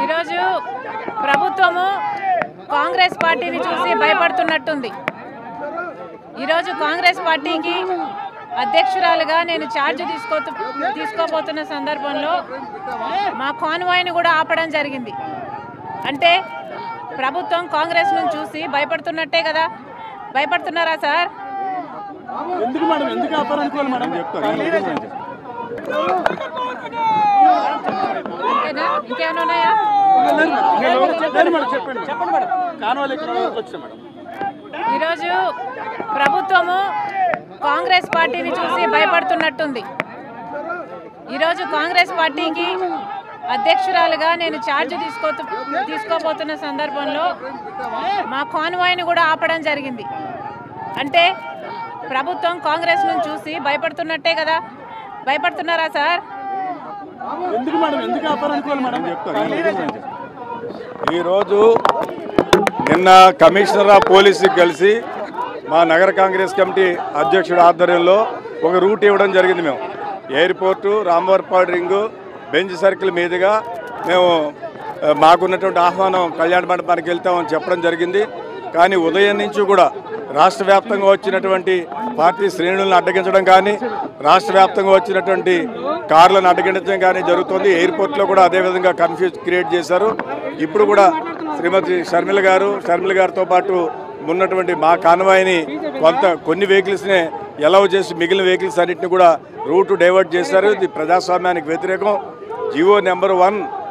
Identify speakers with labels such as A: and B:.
A: ఈరోజు ప్రభుత్వము కాంగ్రెస్ పార్టీని చూసి భయపడుతున్నట్టుంది. ఈరోజు కాంగ్రెస్ పార్టీకి అధ్యక్షురాలుగా నేను ఛార్జ్ తీసుకో తీసుకోబోతున్న సందర్భంలో మా కాన్వాయ్ని కూడా ఆపడం జరిగింది. అంటే ప్రభుత్వం కాంగ్రెస్ నుంచి చూసి భయపడుతున్నట్టే కదా? భయపడుతున్నారా సార్?
B: ఎందుకు మేడం? ఎందుకు మేడం?
A: ఇంకేమైనా ఉన్నాయా? ఈరోజు ప్రభుత్వము కాంగ్రెస్ పార్టీని చూసి భయపడుతున్నట్టుంది. ఈరోజు కాంగ్రెస్ పార్టీకి అధ్యక్షురాలుగా నేను ఛార్జ్ తీసుకో తీసుకోబోతున్న సందర్భంలో మా కాన్వాయ్ని కూడా ఆపడం జరిగింది. అంటే ప్రభుత్వం కాంగ్రెస్ నుంచి చూసి భయపడుతున్నట్టే కదా? భయపడుతున్నారా సార్?
C: ఈరోజు నిన్న కమిషనర్ ఆఫ్ పోలీసుకి కలిసి మా నగర కాంగ్రెస్ కమిటీ అధ్యక్షుడు ఆధ్వర్యంలో ఒక రూట్ ఇవ్వడం జరిగింది మేము. Airport Ramavarappadu ring Benz circle మీదుగా మేము మాకున్నటువంటి ఆహ్వానం కళ్యాణ మండపానికి వెళ్తామని చెప్పడం జరిగింది. కానీ ఉదయం నుంచి కూడా రాష్ట్ర వ్యాప్తంగా వచ్చినటువంటి పార్టీ శ్రేణులను అడ్డగించడం కానీ రాష్ట్ర వ్యాప్తంగా వచ్చినటువంటి కార్లను అడ్డగించడం కానీ జరుగుతుంది. ఎయిర్పోర్ట్లో కూడా అదేవిధంగా కన్ఫ్యూజ్ క్రియేట్ చేశారు. ఇప్పుడు కూడా శ్రీమతి షర్మిల గారు షర్మిల గారితో పాటు ఉన్నటువంటి మా కాన్వాయ్ని కొంత కొన్ని వెహికల్స్నే ఎలవ్ చేసి మిగిలిన వెహికల్స్ అన్నింటిని కూడా రూటు డైవర్ట్ చేశారు. ఇది ప్రజాస్వామ్యానికి వ్యతిరేకం. GO number one